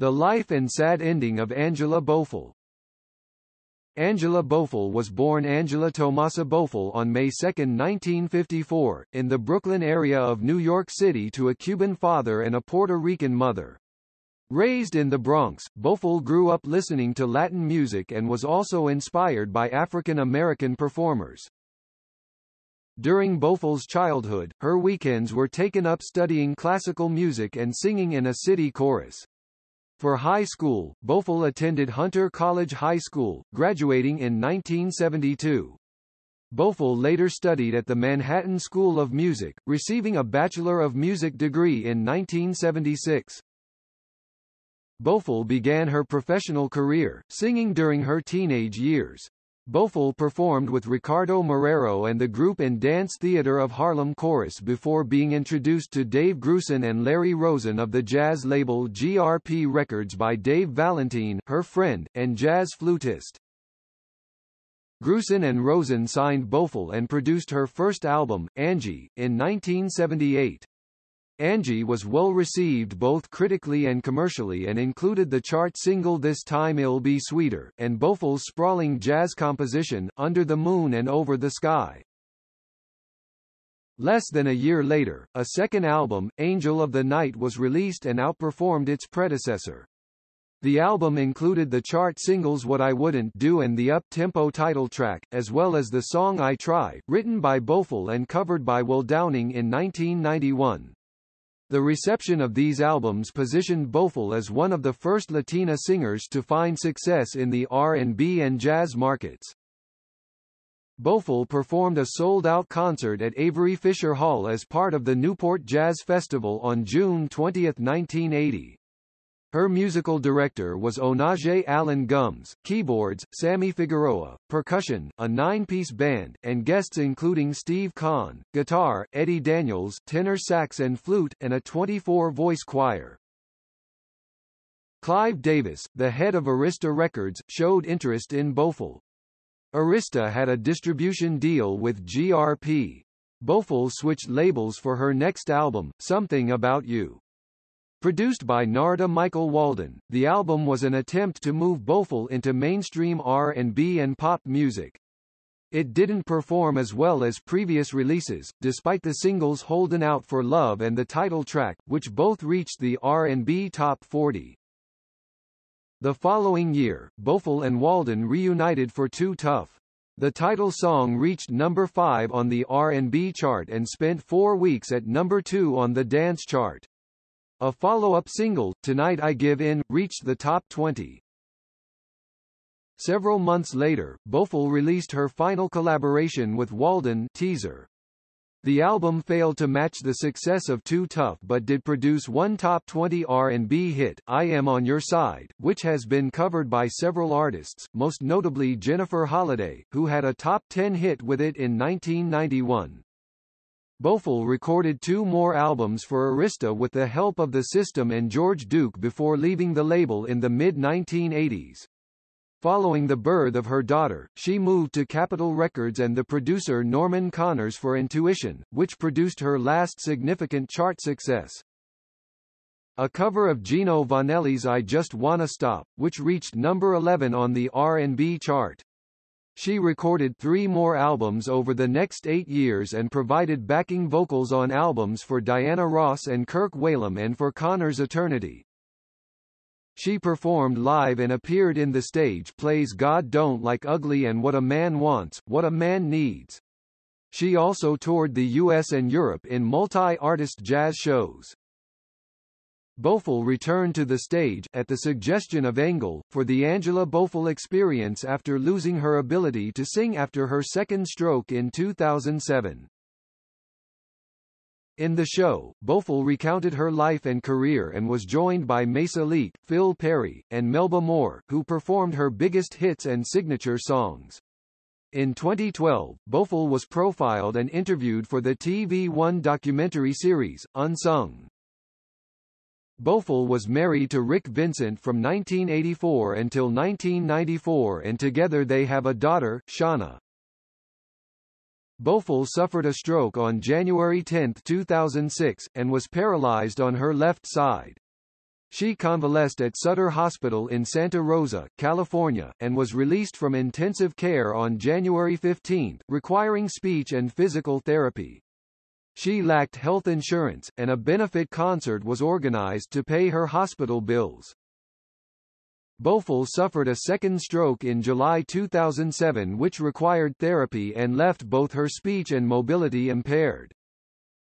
The Life and Sad Ending of Angela Bofill Angela Bofill was born Angela Tomasa Bofill on May 2, 1954, in the Brooklyn area of New York City to a Cuban father and a Puerto Rican mother. Raised in the Bronx, Bofill grew up listening to Latin music and was also inspired by African American performers. During Bofill's childhood, her weekends were taken up studying classical music and singing in a city chorus. For high school, Bofill attended Hunter College High School, graduating in 1972. Bofill later studied at the Manhattan School of Music, receiving a Bachelor of Music degree in 1976. Bofill began her professional career, singing during her teenage years. Bofill performed with Ricardo Marrero and the group and dance theater of Harlem Chorus before being introduced to Dave Grusin and Larry Rosen of the jazz label GRP Records by Dave Valentine, her friend, and jazz flutist. Grusin and Rosen signed Bofill and produced her first album, Angie, in 1978. Angie was well received both critically and commercially and included the chart single This Time It'll Be Sweeter, and Bofill's sprawling jazz composition, Under the Moon and Over the Sky. Less than a year later, a second album, Angel of the Night was released and outperformed its predecessor. The album included the chart singles What I Wouldn't Do and the up-tempo title track, as well as the song I Try, written by Bofill and covered by Will Downing in 1991. The reception of these albums positioned Bofill as one of the first Latina singers to find success in the R&B and jazz markets. Bofill performed a sold-out concert at Avery Fisher Hall as part of the Newport Jazz Festival on June 20, 1980. Her musical director was Onaje Allen Gums, keyboards, Sammy Figueroa, percussion, a nine-piece band, and guests including Steve Khan, guitar, Eddie Daniels, tenor sax and flute, and a 24-voice choir. Clive Davis, the head of Arista Records, showed interest in Bofill. Arista had a distribution deal with GRP. Bofill switched labels for her next album, Something About You. Produced by Narada Michael Walden, the album was an attempt to move Bofill into mainstream R&B and pop music. It didn't perform as well as previous releases, despite the singles Holdin' Out for Love and the title track, which both reached the R&B Top 40. The following year, Bofill and Walden reunited for Too Tough. The title song reached number 5 on the R&B chart and spent four weeks at number 2 on the dance chart. A follow-up single, Tonight I Give In, reached the top 20. Several months later, Bofill released her final collaboration with Walden Teaser. The album failed to match the success of Too Tough but did produce one top 20 R&B hit, I Am On Your Side, which has been covered by several artists, most notably Jennifer Holliday, who had a top 10 hit with it in 1991. Bofill recorded two more albums for Arista with the help of the System and George Duke before leaving the label in the mid-1980s. Following the birth of her daughter, she moved to Capitol Records and the producer Norman Connors for Intuition, which produced her last significant chart success. A cover of Gino Vannelli's I Just Wanna Stop, which reached number 11 on the R&B chart. She recorded three more albums over the next eight years and provided backing vocals on albums for Diana Ross and Kirk Whalum and for Connors' Eternity. She performed live and appeared in the stage plays God Don't Like Ugly and What a Man Wants, What a Man Needs. She also toured the US and Europe in multi-artist jazz shows. Bofill returned to the stage, at the suggestion of Engel, for the Angela Bofill experience after losing her ability to sing after her second stroke in 2007. In the show, Bofill recounted her life and career and was joined by Maysa Leak, Phil Perry, and Melba Moore, who performed her biggest hits and signature songs. In 2012, Bofill was profiled and interviewed for the TV One documentary series, Unsung. Bofill was married to Rick Vincent from 1984 until 1994 and together they have a daughter, Shauna. Bofill suffered a stroke on January 10, 2006, and was paralyzed on her left side. She convalesced at Sutter Hospital in Santa Rosa, California, and was released from intensive care on January 15, requiring speech and physical therapy. She lacked health insurance, and a benefit concert was organized to pay her hospital bills. Bofill suffered a second stroke in July 2007 which required therapy and left both her speech and mobility impaired.